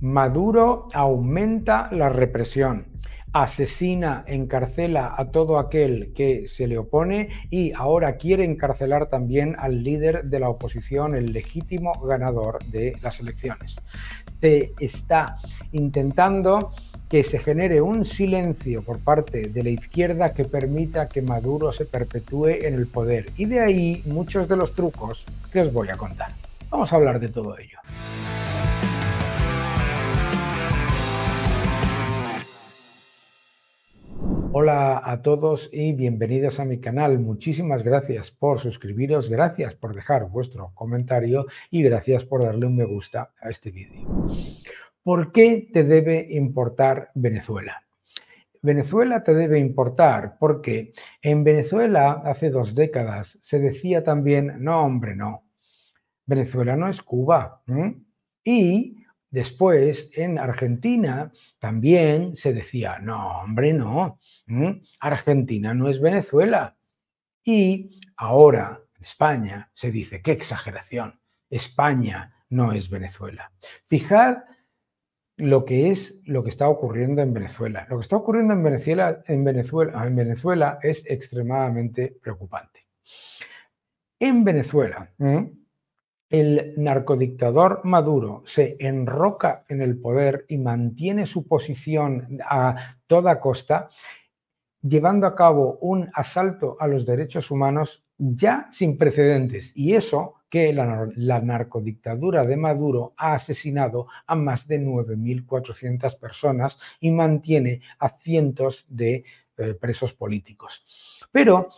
Maduro aumenta la represión, asesina, encarcela a todo aquel que se le opone y ahora quiere encarcelar también al líder de la oposición, el legítimo ganador de las elecciones. Se está intentando que se genere un silencio por parte de la izquierda que permita que Maduro se perpetúe en el poder. Y de ahí muchos de los trucos que os voy a contar. Vamos a hablar de todo ello. Hola a todos y bienvenidos a mi canal. Muchísimas gracias por suscribiros, gracias por dejar vuestro comentario y gracias por darle un me gusta a este vídeo. ¿Por qué te debe importar Venezuela? Venezuela te debe importar porque en Venezuela hace dos décadas se decía también, no hombre, no, Venezuela no es Cuba. Y Después, en Argentina también se decía, no, hombre, no, Argentina no es Venezuela. Y ahora en España se dice, qué exageración, España no es Venezuela. Fijad lo que es lo que está ocurriendo en Venezuela. Lo que está ocurriendo en Venezuela, en Venezuela, en Venezuela es extremadamente preocupante. En Venezuela, el narcodictador Maduro se enroca en el poder y mantiene su posición a toda costa, llevando a cabo un asalto a los derechos humanos ya sin precedentes. Y eso que la, narcodictadura de Maduro ha asesinado a más de 9.400 personas y mantiene a cientos de eh, presos políticos. Pero,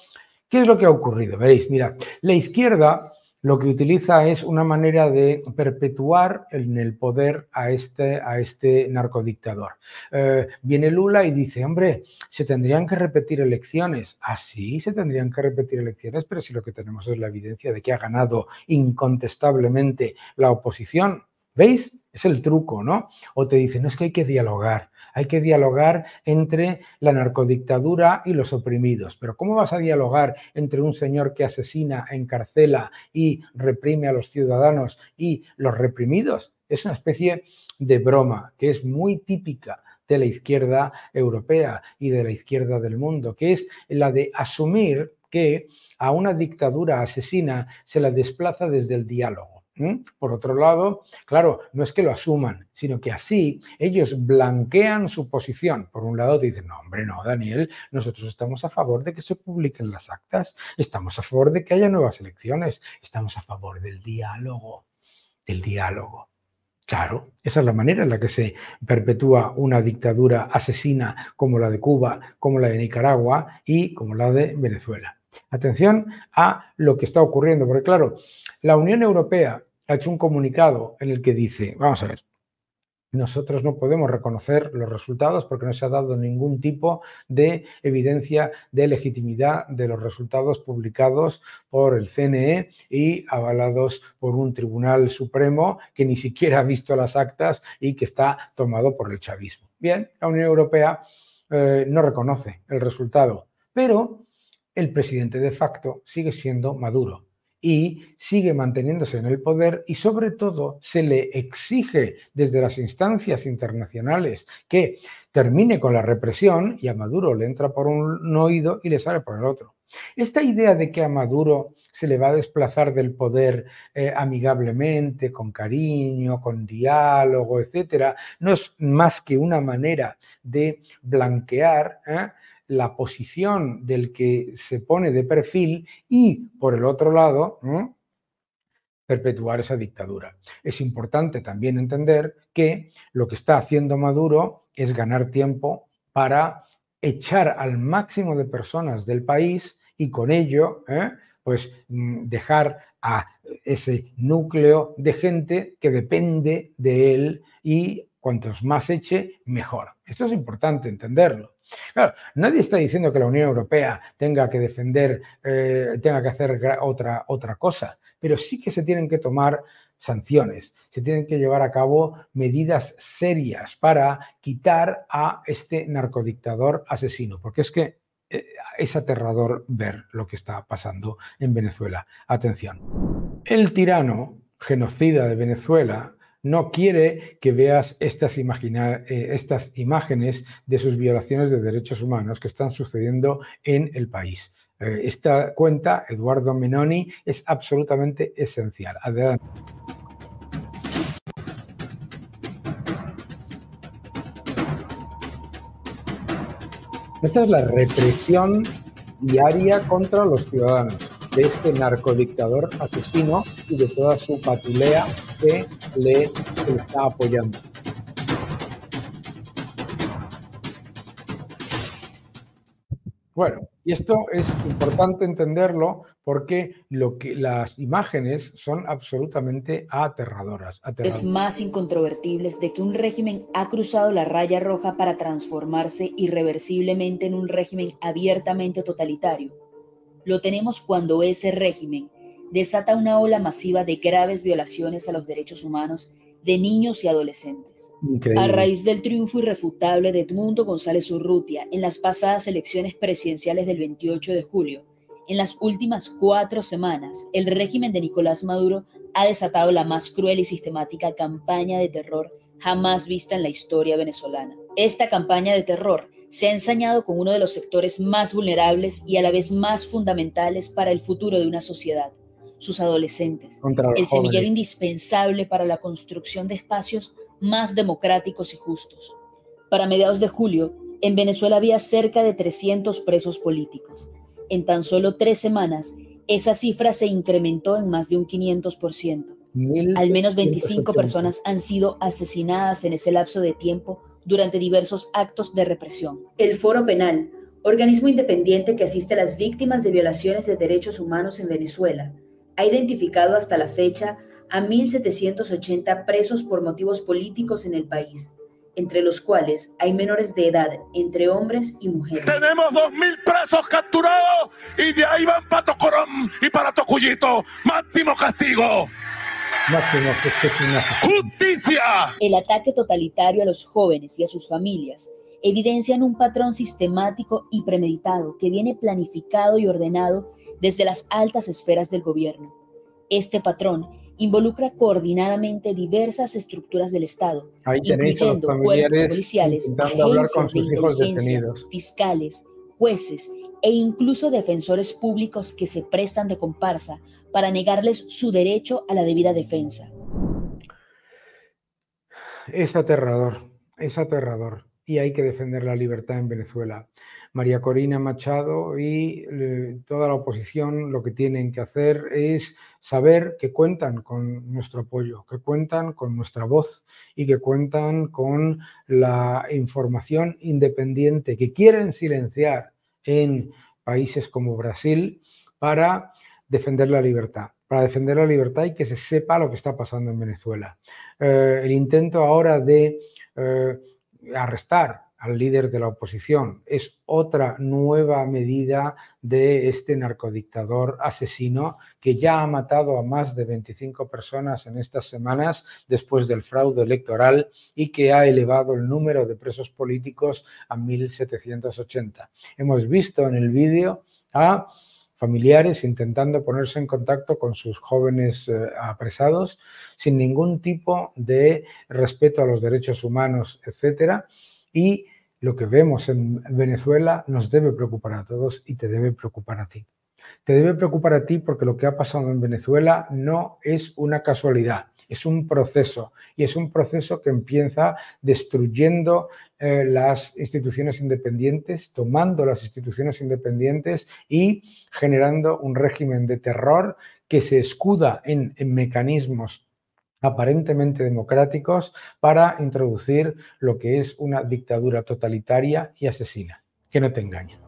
¿qué es lo que ha ocurrido? Veréis, mira, la izquierda lo que utiliza es una manera de perpetuar en el poder a este, a este narcodictador. Eh, viene Lula y dice, hombre, se tendrían que repetir elecciones. Así ah, se tendrían que repetir elecciones, pero si lo que tenemos es la evidencia de que ha ganado incontestablemente la oposición. ¿Veis? Es el truco, ¿no? O te dicen, no es que hay que dialogar. Hay que dialogar entre la narcodictadura y los oprimidos. Pero ¿cómo vas a dialogar entre un señor que asesina, encarcela y reprime a los ciudadanos y los reprimidos? Es una especie de broma que es muy típica de la izquierda europea y de la izquierda del mundo, que es la de asumir que a una dictadura asesina se la desplaza desde el diálogo. Por otro lado, claro, no es que lo asuman, sino que así ellos blanquean su posición. Por un lado dicen, no, hombre, no, Daniel, nosotros estamos a favor de que se publiquen las actas, estamos a favor de que haya nuevas elecciones, estamos a favor del diálogo, del diálogo. Claro, esa es la manera en la que se perpetúa una dictadura asesina como la de Cuba, como la de Nicaragua y como la de Venezuela. Atención a lo que está ocurriendo, porque claro, la Unión Europea ha hecho un comunicado en el que dice, vamos a ver, nosotros no podemos reconocer los resultados porque no se ha dado ningún tipo de evidencia de legitimidad de los resultados publicados por el CNE y avalados por un Tribunal Supremo que ni siquiera ha visto las actas y que está tomado por el chavismo. Bien, la Unión Europea eh, no reconoce el resultado, pero el presidente de facto sigue siendo Maduro y sigue manteniéndose en el poder y sobre todo se le exige desde las instancias internacionales que termine con la represión y a Maduro le entra por un oído y le sale por el otro. Esta idea de que a Maduro se le va a desplazar del poder eh, amigablemente, con cariño, con diálogo, etcétera, no es más que una manera de blanquear ¿eh? La posición del que se pone de perfil y, por el otro lado, perpetuar esa dictadura. Es importante también entender que lo que está haciendo Maduro es ganar tiempo para echar al máximo de personas del país y con ello, ¿eh? pues mm, dejar a ese núcleo de gente que depende de él y cuantos más eche, mejor. Esto es importante entenderlo. Claro, nadie está diciendo que la Unión Europea tenga que defender, eh, tenga que hacer otra, otra cosa, pero sí que se tienen que tomar sanciones, se tienen que llevar a cabo medidas serias para quitar a este narcodictador asesino, porque es que eh, es aterrador ver lo que está pasando en Venezuela. Atención, el tirano genocida de Venezuela no quiere que veas estas, eh, estas, imágenes de sus violaciones de derechos humanos que están sucediendo en el país. Eh, esta cuenta, Eduardo Menoni, es absolutamente esencial. Adelante. Esta es la represión diaria contra los ciudadanos de este narcodictador asesino y de toda su patulea que le, está apoyando. Bueno, y esto es importante entenderlo porque lo que, las imágenes son absolutamente aterradoras, Es más incontrovertibles de que un régimen ha cruzado la raya roja para transformarse irreversiblemente en un régimen abiertamente totalitario. Lo tenemos cuando ese régimen desata una ola masiva de graves violaciones a los derechos humanos de niños y adolescentes. A raíz del triunfo irrefutable de Edmundo González Urrutia en las pasadas elecciones presidenciales del 28 de julio, en las últimas cuatro semanas, el régimen de Nicolás Maduro ha desatado la más cruel y sistemática campaña de terror jamás vista en la historia venezolana. Esta campaña de terror se ha ensañado con uno de los sectores más vulnerables y a la vez más fundamentales para el futuro de una sociedad, sus adolescentes, el semillero indispensable para la construcción de espacios más democráticos y justos. Para mediados de julio, en Venezuela había cerca de 300 presos políticos. En tan solo tres semanas, esa cifra se incrementó en más de un 500%. Al menos 25 personas han sido asesinadas en ese lapso de tiempo durante diversos actos de represión. El Foro Penal, organismo independiente que asiste a las víctimas de violaciones de derechos humanos en Venezuela, ha identificado hasta la fecha a 1.780 presos por motivos políticos en el país, entre los cuales hay menores de edad entre hombres y mujeres. Tenemos 2.000 presos capturados y de ahí van para Tocorón y para Tocuyito. Máximo castigo. Justicia. El ataque totalitario a los jóvenes y a sus familias evidencian un patrón sistemático y premeditado que viene planificado y ordenado desde las altas esferas del gobierno. Este patrón involucra coordinadamente diversas estructuras del Estado, incluyendo cuerpos policiales, agencias de inteligencia, fiscales, jueces e incluso defensores públicos que se prestan de comparsa para negarles su derecho a la debida defensa. Es aterrador, es aterrador y hay que defender la libertad en Venezuela. María Corina Machado y eh, toda la oposición lo que tienen que hacer es saber que cuentan con nuestro apoyo, que cuentan con nuestra voz y que cuentan con la información independiente que quieren silenciar en países como Brasil para defender la libertad para defender la libertad y que se sepa lo que está pasando en Venezuela. Eh, el intento ahora de eh, arrestar al líder de la oposición es otra nueva medida de este narcodictador asesino que ya ha matado a más de 25 personas en estas semanas después del fraude electoral y que ha elevado el número de presos políticos a 1.780. Hemos visto en el vídeo a familiares intentando ponerse en contacto con sus jóvenes eh, apresados sin ningún tipo de respeto a los derechos humanos, etcétera. Y lo que vemos en Venezuela nos debe preocupar a todos y te debe preocupar a ti. Te debe preocupar a ti porque lo que ha pasado en Venezuela no es una casualidad es un proceso y es un proceso que empieza destruyendo eh, las instituciones independientes, tomando las instituciones independientes y generando un régimen de terror que se escuda en, en mecanismos aparentemente democráticos para introducir lo que es una dictadura totalitaria y asesina. Que no te engañen.